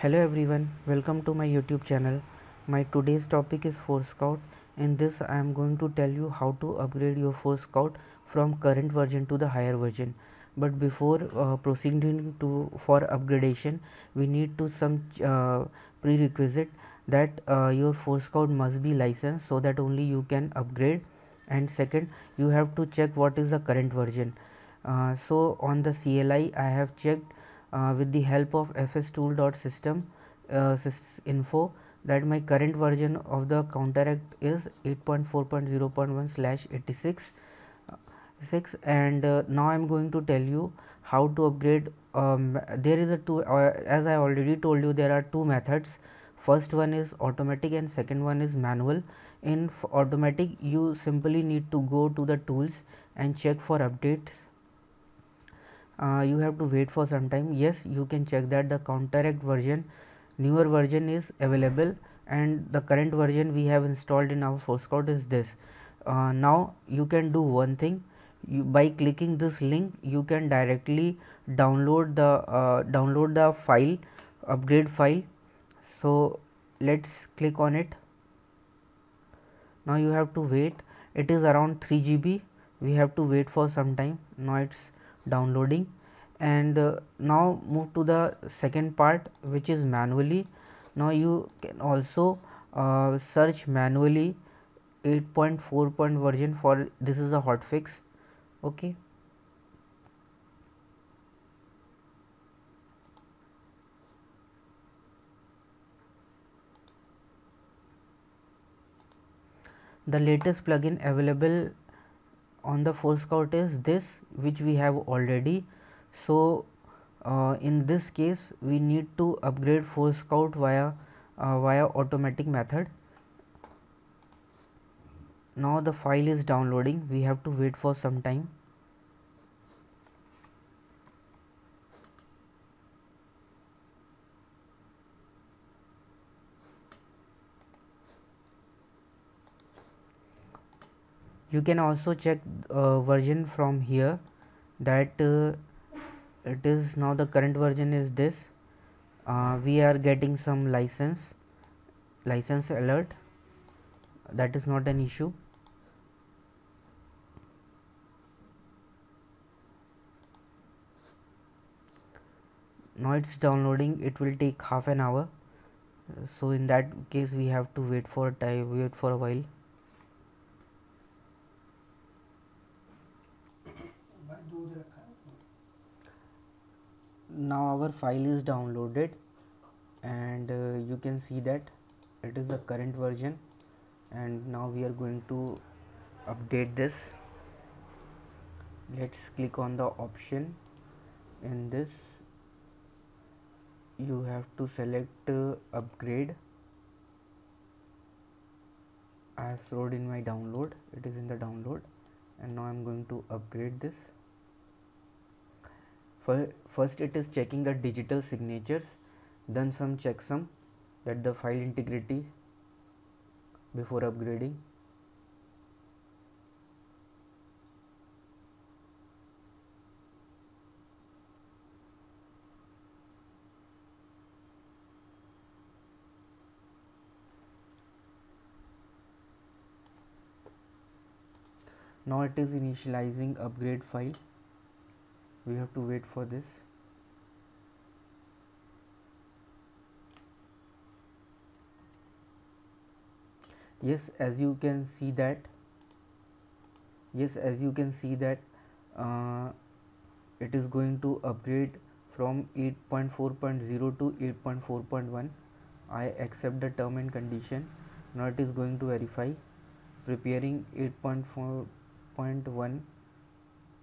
hello everyone welcome to my youtube channel. My today's topic is Forescout. In this i am going to tell you how to upgrade your Forescout from current version to the higher version. But before uh, proceeding to for upgradation we need to some uh, prerequisite that uh, your forescout must be licensed so that only you can upgrade. And second you have to check what is the current version. Uh, so on the CLI I have checked uh, with the help of fstool.system uh, info that my current version of the counteract is 8.4.0.1 slash 86 uh, 6 and uh, now I am going to tell you how to upgrade um, there is a two uh, as I already told you there are two methods. First one is automatic and second one is manual. In automatic you simply need to go to the tools and check for updates uh, you have to wait for some time. Yes you can check that the counteract version newer version is available and the current version we have installed in our forescout is this. Uh, now you can do one thing. You, by clicking this link you can directly download the uh, download the file upgrade file. So let's click on it. Now you have to wait. It is around 3 GB we have to wait for some time. Now it's downloading. And uh, now move to the second part which is manually. Now you can also uh, search manually 8.4 point version for this is a hotfix okay. The latest plugin available on the forescout is this which we have already. So uh, in this case we need to upgrade forescout via uh, via automatic method. Now the file is downloading. We have to wait for some time you can also check uh, version from here that uh, it is now the current version is this. Uh, we are getting some license license alert. That is not an issue. Now it's downloading. It will take half an hour. So in that case we have to wait for a time wait for a while now our file is downloaded and uh, you can see that it is the current version and now we are going to update this. Let's click on the option. In this you have to select uh, upgrade. I have stored in my download. It is in the download. And now I'm going to upgrade this first it is checking the digital signatures then some checksum that the file integrity before upgrading. Now it is initializing upgrade file we have to wait for this. Yes as you can see that yes as you can see that uh, it is going to upgrade from 8.4.0 to 8.4.1 I accept the term and condition. Now it is going to verify. Preparing 8.4.1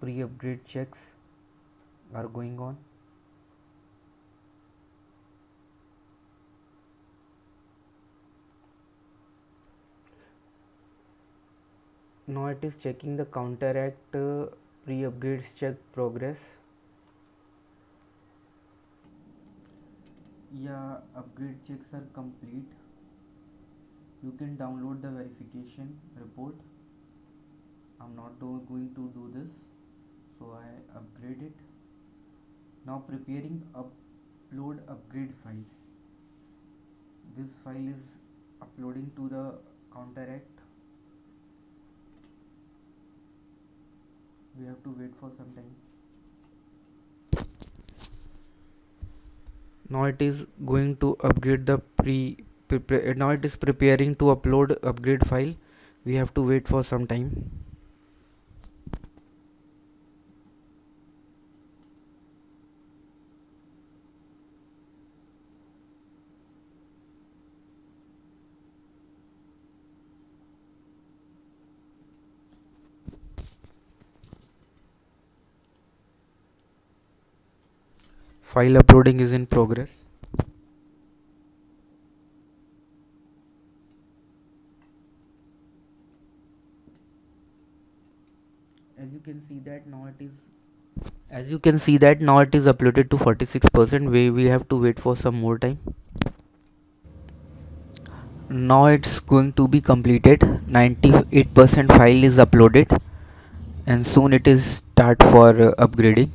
pre-upgrade checks are going on? Now it is checking the counteract uh, pre-upgrades check progress. Yeah upgrade checks are complete. You can download the verification report. I'm not going to do this so I upgrade it now preparing upload upgrade file. This file is uploading to the counteract we have to wait for some time. Now it is going to upgrade the pre now it is preparing to upload upgrade file. We have to wait for some time file uploading is in progress. As you can see that now it is as you can see that now it is uploaded to 46 percent. We we have to wait for some more time. Now it's going to be completed. 98 percent file is uploaded. And soon it is start for uh, upgrading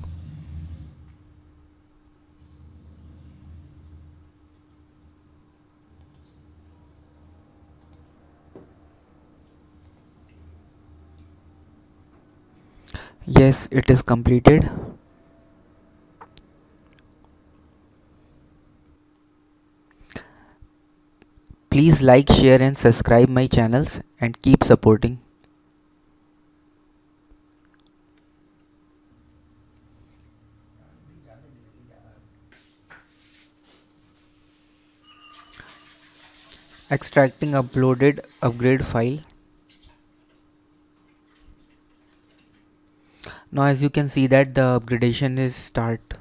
yes it is completed. Please like share and subscribe my channels and keep supporting. Extracting uploaded upgrade file now as you can see that the upgradation is start.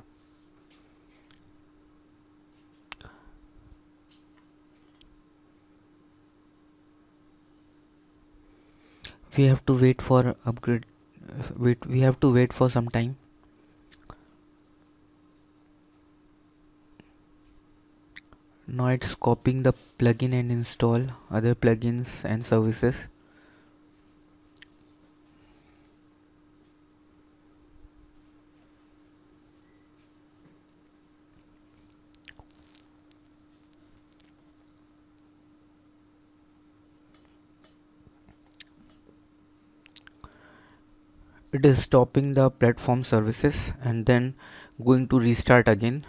We have to wait for upgrade wait we have to wait for some time. Now it's copying the plugin and install other plugins and services it is stopping the platform services and then going to restart again.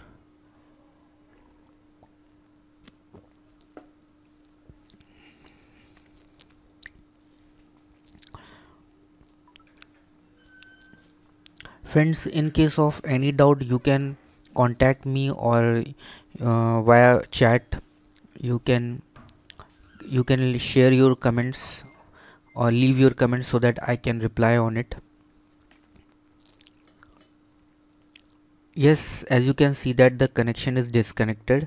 Friends in case of any doubt you can contact me or uh, via chat. You can you can share your comments or leave your comments so that I can reply on it yes as you can see that the connection is disconnected.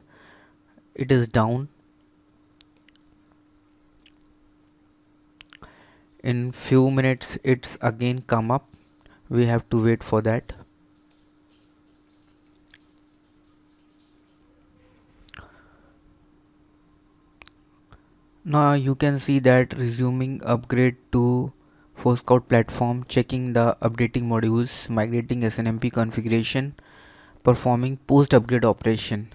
It is down. In few minutes it's again come up. We have to wait for that. Now you can see that resuming upgrade to Forescout platform checking the updating modules migrating SNMP configuration performing post upgrade operation.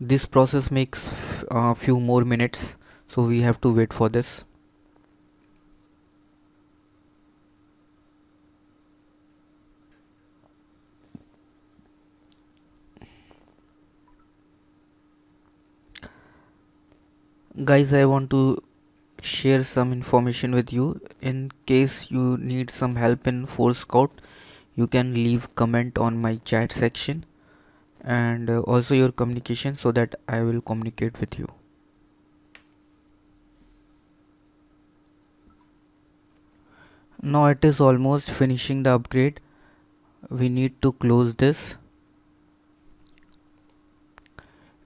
This process makes a uh, few more minutes so we have to wait for this. Guys i want to share some information with you in case you need some help in Forescout you can leave comment on my chat section and uh, also your communication so that I will communicate with you. Now it is almost finishing the upgrade. We need to close this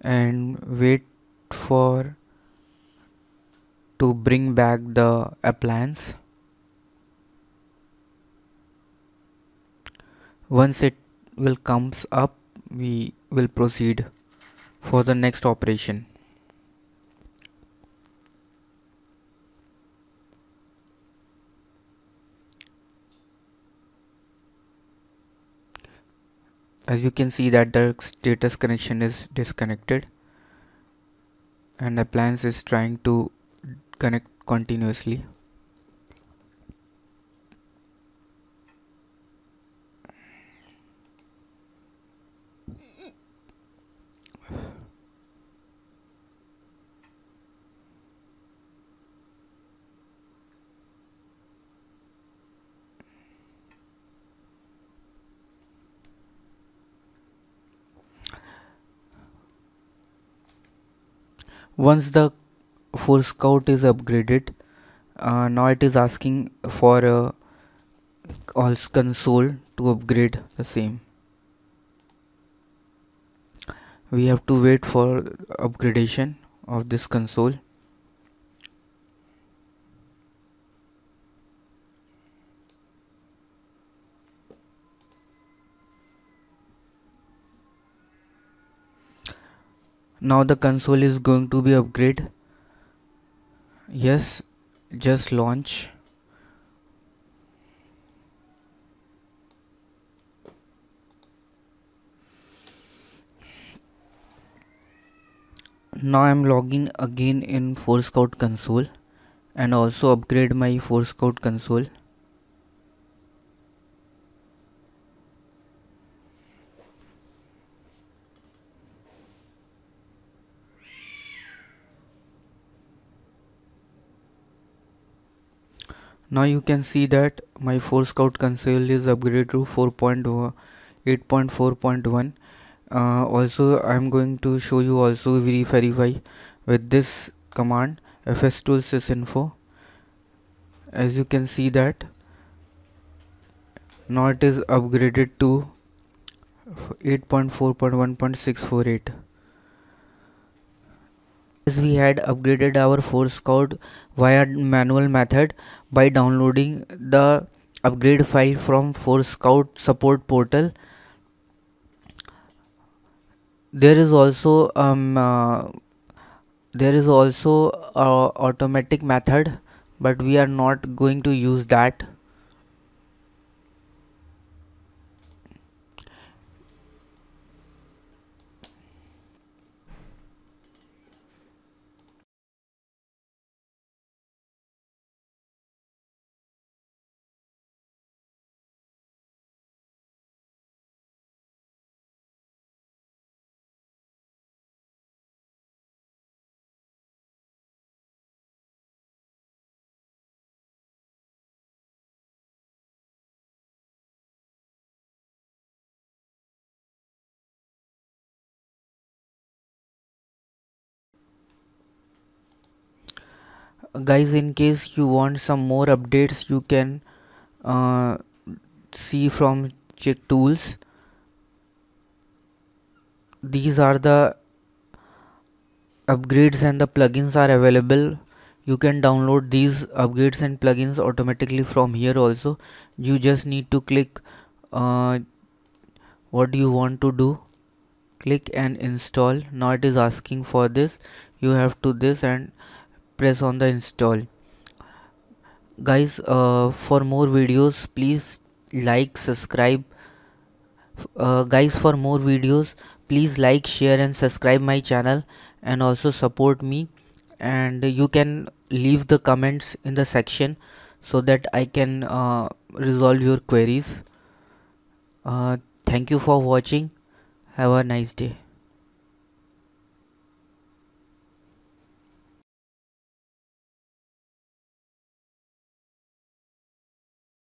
and wait for to bring back the appliance once it will comes up we will proceed for the next operation. As you can see that the status connection is disconnected and appliance is trying to connect continuously once the Forescout is upgraded uh, now it is asking for a console to upgrade the same. We have to wait for upgradation of this console now the console is going to be upgrade. Yes just launch. Now I'm logging again in Forescout console and also upgrade my Forescout console now you can see that my Forescout console is upgraded to 4.8.4.1 uh, also I'm going to show you also verify with this command fstools sysinfo as you can see that now it is upgraded to 8.4.1.648 as we had upgraded our Forescout via manual method by downloading the upgrade file from Forescout support portal. There is also um uh, there is also a automatic method but we are not going to use that guys in case you want some more updates you can uh, see from tools. These are the upgrades and the plugins are available. You can download these upgrades and plugins automatically from here also. You just need to click uh, what do you want to do? Click and install. Now it is asking for this. You have to this and press on the install. Guys uh, for more videos please like subscribe. Uh, guys for more videos please like share and subscribe my channel and also support me. And you can leave the comments in the section so that I can uh, resolve your queries. Uh, thank you for watching. Have a nice day